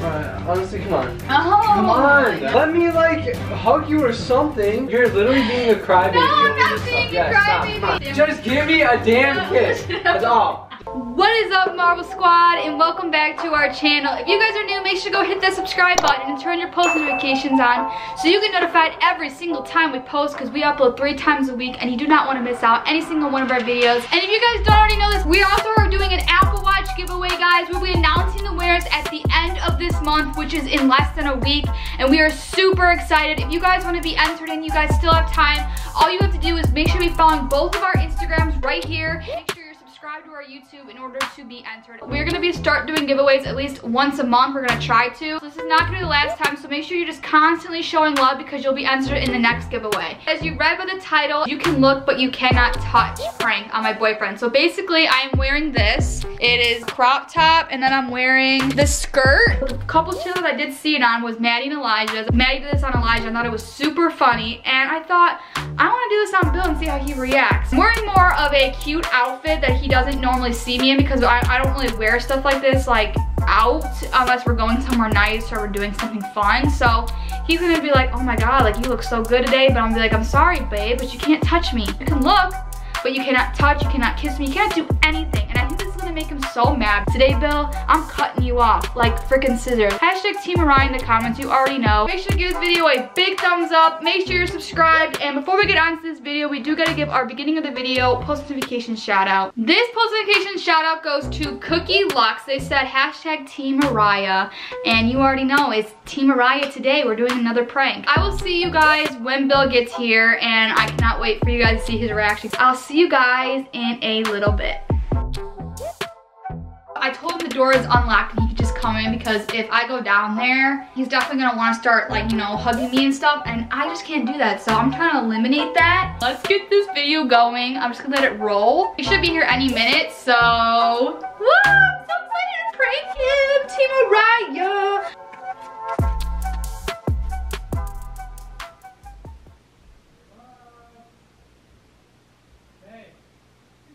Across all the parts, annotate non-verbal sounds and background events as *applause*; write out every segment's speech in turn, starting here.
Right, honestly, come on. Oh. Come on. Let me like hug you or something. You're literally being a crybaby. No, I'm not being stuff. a Yeah, crybaby. Just give me a damn kiss. That's all. What is up, Marvel Squad, and welcome back to our channel. If you guys are new, make sure to go hit that subscribe button and turn your post notifications on so you get notified every single time we post because we upload three times a week and you do not want to miss out any single one of our videos. And if you guys don't already know this, we also are doing an month, which is in less than a week, and we are super excited. If you guys want to be entered in, you guys still have time. All you have to do is make sure you're following both of our Instagrams right here. Subscribe to our YouTube in order to be entered. We're gonna be start doing giveaways at least once a month. We're gonna try to. So this is not gonna be the last time, so make sure you're just constantly showing love because you'll be entered in the next giveaway. As you read by the title, you can look but you cannot touch prank on uh, my boyfriend. So basically, I am wearing this. It is crop top, and then I'm wearing the skirt. The couple channels I did see it on was Maddie and Elijah's. Maddie did this on Elijah. I thought it was super funny, and I thought, I wanna do this on Bill and see how he reacts. I'm wearing more of a cute outfit that he doesn't normally see me in because I, I don't really wear stuff like this like out unless we're going somewhere nice or we're doing something fun. So he's gonna be like, oh my God, like you look so good today. But I'm gonna be like, I'm sorry, babe, but you can't touch me. You can look, but you cannot touch, you cannot kiss me, you can't do anything. And make him so mad. Today, Bill, I'm cutting you off like freaking scissors. Hashtag Team Orion in the comments, you already know. Make sure to give this video a big thumbs up. Make sure you're subscribed. And before we get on to this video, we do gotta give our beginning of the video post notification shout out. This post notification shout out goes to Cookie Lux. They said hashtag Team Mariah. And you already know, it's Team Mariah today. We're doing another prank. I will see you guys when Bill gets here and I cannot wait for you guys to see his reaction. I'll see you guys in a little bit. I told him the door is unlocked and he could just come in because if I go down there, he's definitely gonna wanna start like, you know, hugging me and stuff and I just can't do that. So I'm trying to eliminate that. Let's get this video going. I'm just gonna let it roll. He should be here any minute, so. Woo, to prank him.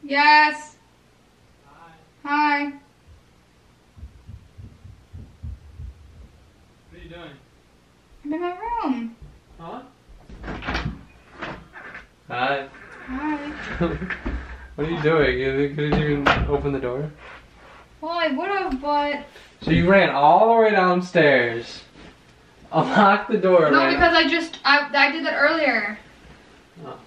Yes. Hi. What are you doing? I'm in my room. Huh? Hi. Hi. *laughs* what are you doing? You couldn't even open the door? Well, I would have, but So you ran all the way downstairs, unlocked the door, no, ran- because I just I I did that earlier. Oh.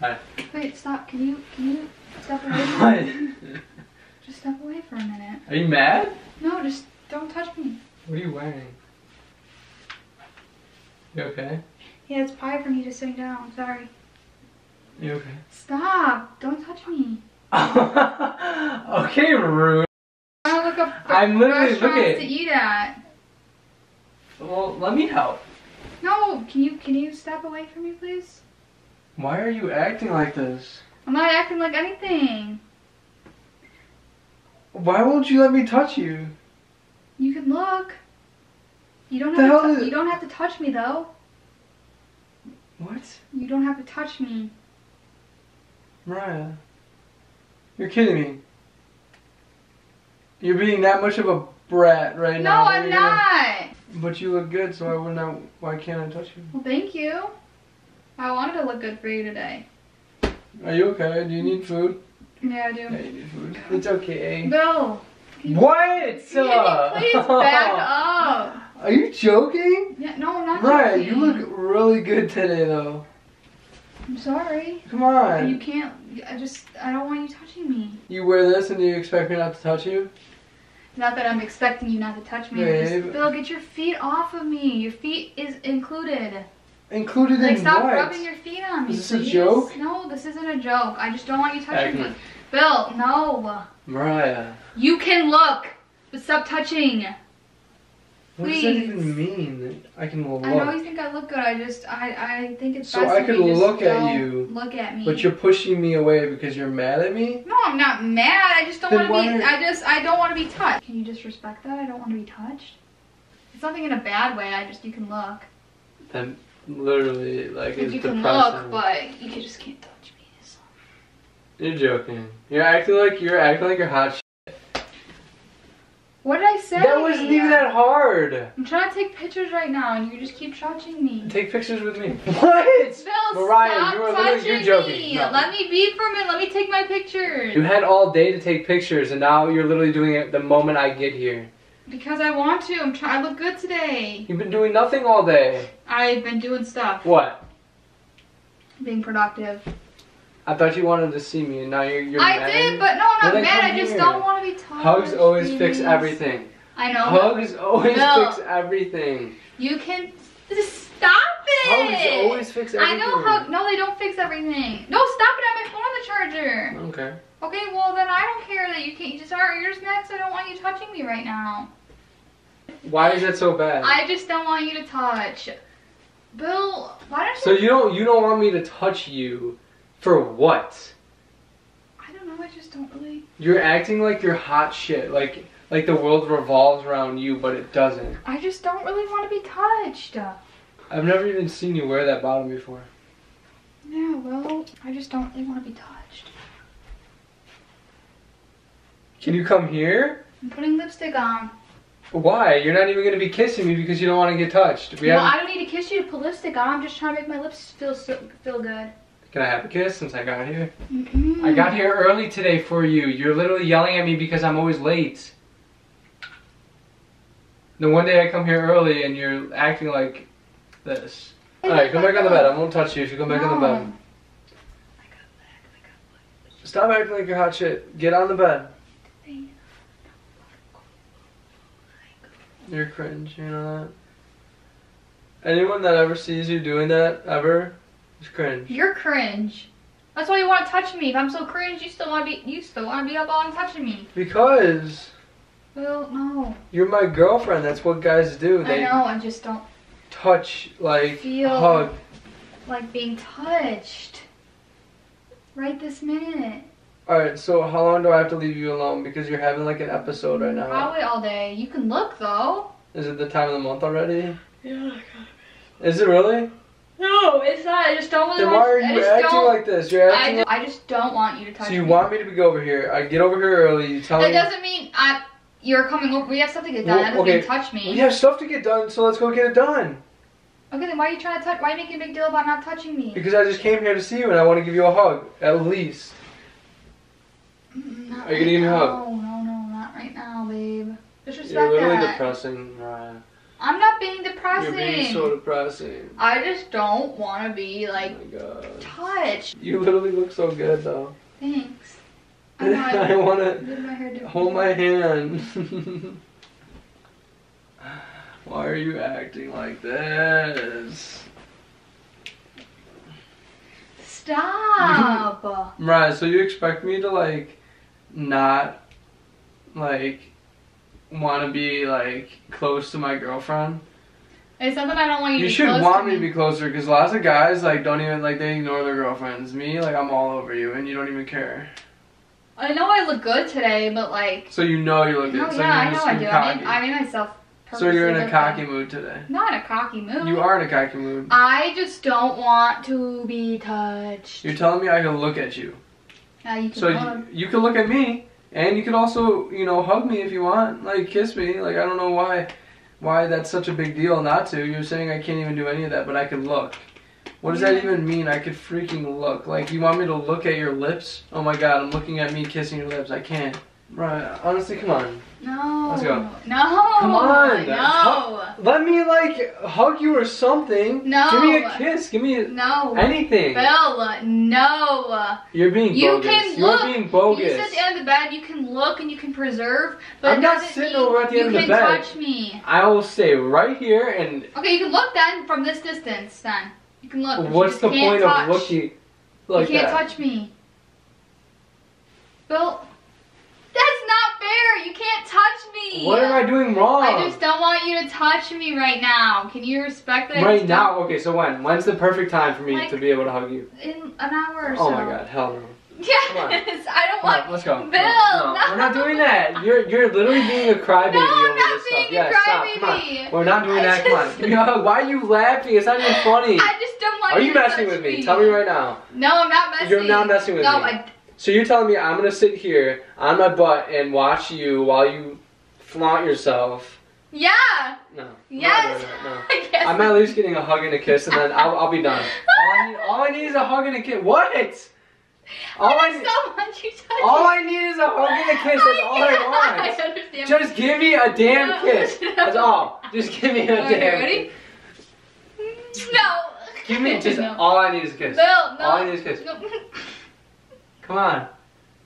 Hi. Wait, stop. Can you can you step away? For, What? *laughs* just step away for a minute. Are you mad? No, just don't touch me. What are you wearing? You okay? Yeah, it's pie for me just sitting down. Sorry. You okay? Stop. Don't touch me. *laughs* okay, rude. I look up I'm literally restaurants looking. to eat at. Well, let me help. No, can you can you step away from me, please? Why are you acting like this? I'm not acting like anything. Why won't you let me touch you? You can look. You don't have to, you don't have to touch me though. What? You don't have to touch me. Mariah. You're kidding me. You're being that much of a brat right No, now. that I'm you're gonna- not. But you look good, so I wouldn't know. Why can't I touch you? Well, thank you. I wanted to look good for you today. Are you okay? Do you need food? Yeah, I do. Yeah, you need food. It's okay. Bill, What? you please back *laughs* up? Are you joking? Yeah, no, I'm not Mariah, joking. you look really good today, though. I'm sorry. Come on. You can't. I just. I don't want you touching me. You wear this and you expect me not to touch you? Not that I'm expecting you not to touch me. Just, Babe. Bill, get your feet off of me. Your feet is included. Included Like, in stop what? rubbing your feet on me. Is this a joke? No, this isn't a joke. I just don't want you touching Agnes. me. Bill, no. Mariah, You can look, but stop touching. What does that even mean? I can look. I know you think I look good. I just, I, I think it's So best I if could you just look at you, Look at me. But you're pushing me away because you're mad at me? No, I'm not mad. I just don't want to be. are- I just, I don't want to be touched. Can you just respect that? I don't want to be touched. It's nothing in a bad way. I just, you can look. That literally, like, Like, is you can look, but you can just can't touch me. So. You're joking. You're acting like you're acting like you're hot. What did I say? That wasn't even that hard. I'm trying to take pictures right now, and you just keep touching me. Take pictures with me. *laughs* What? Mariah, stop you are touching you're joking. me. No. Let me be for a minute. Let me take my pictures. You had all day to take pictures, and now you're literally doing it the moment I get here. Because I want to. I'm trying. I look good today. You've been doing nothing all day. I've been doing stuff. What? Being productive. I thought you wanted to see me, and now you're you're I mad. did, but no, I'm not then mad. I just here. don't want to be touched. Hugs always fix everything. I know. Hugs always No. fix everything. You can stop it. Hugs always fix everything. I know hug. No, they don't fix everything. No, stop it! I have my phone on the charger. Okay. Okay, well then I don't care that you can't. You just are. You're just next. I don't want you touching me right now. Why is that so bad? I just don't want you to touch. Bill, why don't you? so you don't you don't want me to touch you for what? I don't know. I just don't really. You're acting like you're hot shit, like like the world revolves around you, but it doesn't. I just don't really want to be touched. I've never even seen you wear that bottom before. Yeah, well, I just don't really want to be touched. Can you come here? I'm putting lipstick on. Why? You're not even gonna be kissing me because you don't want to get touched. We well, haven't. I don't need to kiss you to put lipstick on. I'm just trying to make my lips feel so, feel good. Can I have a kiss since I got here? Mm-mm. I got here early today for you. You're literally yelling at me because I'm always late. The one day I come here early and you're acting like this. Alright, come back on the bed. I won't touch you if you come back on the bed. No. Stop acting like you're hot shit. Get on the bed. You're cringe, you know that? Anyone that ever sees you doing that, ever, is cringe. You're cringe. That's why you want to touch me. If I'm so cringe, you still want to be you still want to be up all and touching me. Because Well, no. you're my girlfriend. That's what guys do. I They know. I just don't touch, like, Feel- hug. like being touched. Right this minute. Alright, so how long do I have to leave you alone? Because you're having like an episode right now. Probably all day. You can look though. Is it the time of the month already? Yeah. Is it really? No, it's not. I just don't really Then why are you acting like this? You're I, acting ju- I just don't want you to touch me. So you me. want me to be over here? I get over here early. You tell That me. doesn't mean I. You're coming over. We have stuff to get done. Well, that doesn't okay. mean touch me. We have stuff to get done, so let's go get it done. Okay, then why are you trying to touch? Why are you making a big deal about not touching me? Because I just came here to see you and I want to give you a hug, at least. Not Are you gonna give me a hug? No, no, no, not right now, babe. Disrespect You're literally that. depressing, Mariah. I'm not being depressing. You're being so depressing. I just don't want to be Oh like god. touched. You literally look so good, though. Thanks. *laughs* I. I I want to did my hair different. hold my hand. *laughs* Why are you acting like this? Stop. *laughs* right. so you expect me to like not like want to be like close to my girlfriend? it's something I don't want you, You to should want to me to be closer because lots of guys like don't even like they ignore their girlfriends. Me, like I'm all over you and you don't even care. I know I look good today, but like. So you know you look No, good. So yeah, I know I do. I cocky. made, I made myself. so you're in a cocky good. mood today. Not a cocky mood. You are in a cocky mood. I just don't want to be touched. You're telling me I can look at you. Now you can So you, you can look at me, and you can also, you know, hug me if you want, like kiss me. Like I don't know why, why that's such a big deal not to. You're saying I can't even do any of that, but I can look. What does that even mean? I could freaking look. Like you want me to look at your lips? Oh my god, I'm looking at me kissing your lips. I can't. Right. Honestly, come on. No. Let's go. No. Come on. No. Let me like hug you or something. No. Give me a kiss. Give me a, No. anything. Bill, no. You're being You bogus. can You're look. being You bogus. sit at the end of the bed, you can look and you can preserve, but I'm not sitting over at the end of the bed. You can touch me. I will stay right here and Okay, you can look then from this distance then. You can look. What's the point touch. of looking like you can't that? touch me. Bill, fair. You can't touch me. What am I doing wrong? I just don't want you to touch me right now. Can you respect that? Right now, okay. So when? When's the perfect time for me Like- to be able to hug you? In an hour or oh so. Oh my god, hell no. Yes, Come on. *laughs* I don't want. on, let's go. Bill, no, no. we're not doing that. You're you're literally being a crybaby No, I'm over not this being stuff. a Yeah, stop. Come crybaby. on. We're not doing I that. Come on. just- me a hug. Why are you laughing? It's not even *laughs* funny. I just don't want Are you messing with me? Tell me right now. No, I'm not messing. You're not messing with no, me. I. So you're telling me I'm gonna sit here on my butt and watch you while you flaunt yourself. Yeah. No. Yes. no. *laughs* I guess. I'm at least getting a hug and a kiss, and then I'll, I'll be done. All I, need, all I need is a hug and a kiss. What? *laughs* All I, I need, so much you touch all. I need is a hug and a *laughs* kiss. That's all I I want. understand. Just give me a damn No. kiss. That's all. Just give me a Okay, damn. ready? No. Give me just no. all I need is a kiss. Bill, no. All I need is a kiss. Come on.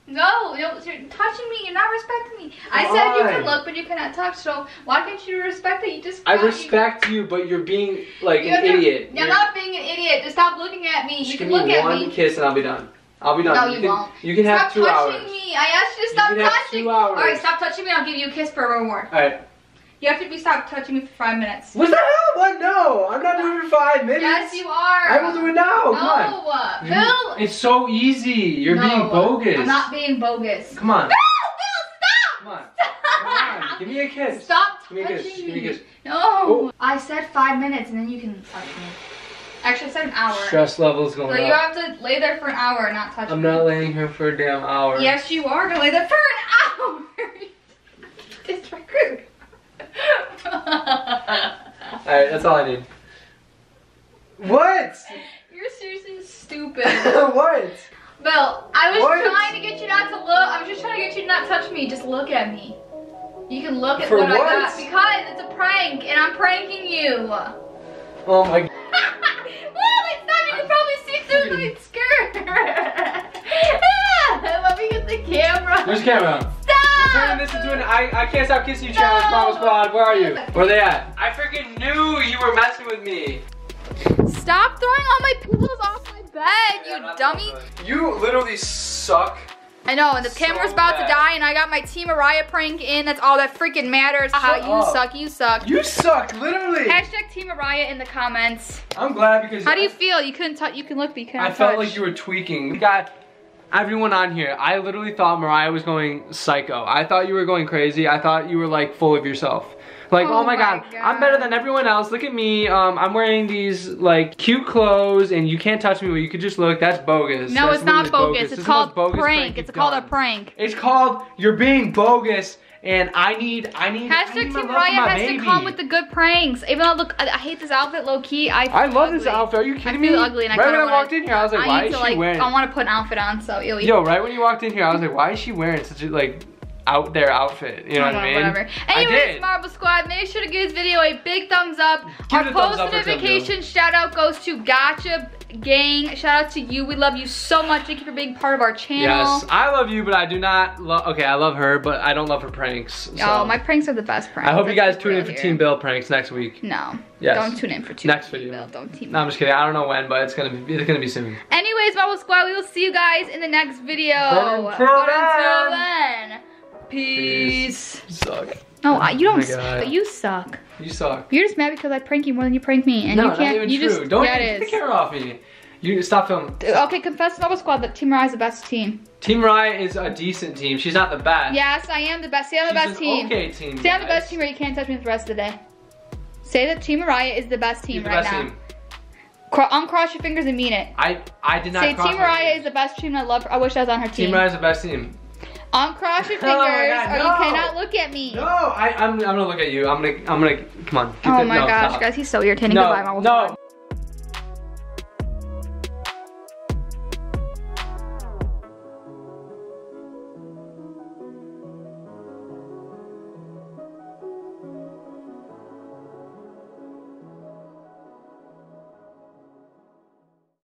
No, no, you're touching me. You're not respecting me. I said you can look, but you cannot touch. So why can't you respect it? You just. I respect you, but you're being like You an idiot. I'm You're- not being an idiot. Just stop looking at me. Just you give can me look at me. one kiss and I'll be done. I'll be done. No, you can, won't. You can Stop have two hours. Stop touching me. I asked you to stop have touching. All right, stop touching me. I'll give you a kiss for a reward. All right. You have to be stopped touching me for five minutes. What the hell? What? No, I'm not doing it for five minutes. Yes, you are. I will do it now. No, Come on. Bill. It's so easy. You're No, being bogus. I'm not being bogus. Come on. No, Bill, Come on. stop. *laughs* Come on. Give me a kiss. Stop Give me a touching kiss. me. Give me a kiss. No. Oh. I said five minutes and then you can touch me. Actually, I said an hour. Stress levels So going you up. So you have to lay there for an hour and not touch me. I'm me. not laying here for a damn hour. Yes, you are gonna lay there for an *laughs* hour. *laughs* this record. *laughs* Alright, that's all I need. What? You're seriously stupid. *laughs* what? Bill, I was What? trying to get you not to look. I was just trying to get you to not touch me. Just look at me. You can look at For what, I got because it's a prank and I'm pranking you. Oh my *laughs* well, next time you can probably see through my skirt. Let me get the camera. Where's the camera? Stop! Turning this into an I, I can't stop kissing you challenge, No. Mama Squad. Where are you? Where are they at? I freaking knew you were messing with me. Stop throwing all my pillows off my bed, Yeah, you dummy. You literally suck. I know, and the So camera's about bad. to die, and I got my Team Mariah prank in. That's all that freaking matters. Uh-huh. How you up. suck, you suck. You suck, literally. Hashtag Team Mariah in the comments. I'm glad because How do you feel? You couldn't touch. You can look, but you couldn't I touch. felt like you were tweaking. We got everyone on here. I literally thought Mariah was going psycho. I thought you were going crazy. I thought you were like full of yourself. Like, oh, Oh my, my god, I'm better than everyone else. Look at me. Um, I'm wearing these like cute clothes, and you can't touch me, but you could just look. That's bogus. No, That's it's not bogus. This It's most called bogus prank. you've It's called a prank. It's called you're being bogus, and I need, I need. I Hashtag Team love for Mariah my has baby. to come with the good pranks. Even though look, I, I hate this outfit, low key. I I love this outfit. Are you I kidding feel me? ugly, and I right kinda when I wanna- walked in here, I was like, I why is to she like. wearing? I want to put an outfit on. So ew. Yo, right when you walked in here, I was like, why is she wearing such a like out there outfit? You know what I mean? Whatever. I Anyways. Marble Squad, make sure to give this video a big thumbs up. Give Our it a thumbs post notification shout out goes to Gotcha Gang. Shout out to you. We love you so much. Thank you for being part of our channel. Yes, I love you, but I do not love. Okay, I love her, but I don't love her pranks. So. Oh, my pranks are the best pranks. I hope you guys tune in for. Team Bill pranks next week. No. Yes. Don't tune in for Team Next video. Bill. Don't team No, I'm just kidding. I don't know when, but it's gonna be. It's gonna be soon. Anyways, Marble Squad, we will see you guys in the next video. But until then- peace. You suck. No, I, you Oh don't suck. God. You suck. You suck. You're just mad because I prank you more than you prank me, and no, you can't. even you true. just don't yeah, get the camera off me. You stop filming. Uh, okay, confess to Marble Squad that Team Rai is the best team. Team Riot is a decent team. She's not the best. Yes, I am the best. Say I'm the She's best team. Okay, team. Say I'm the best team, or you can't touch me for the rest of the day. Say that Team Mariah is the best team the right best now. team. Cro- uncross your fingers and mean it. I I did not. Say Team Mariah is the best team. I love. Her. I wish I was on her Team team. Riot is the best team. Uncross your *laughs* Oh fingers, God, or no. you cannot look at me. No, I I'm, I'm gonna look at you. I'm gonna I'm gonna come on. Oh it- my no, gosh, stop. guys, he's so irritating. No, Goodbye, Marble no.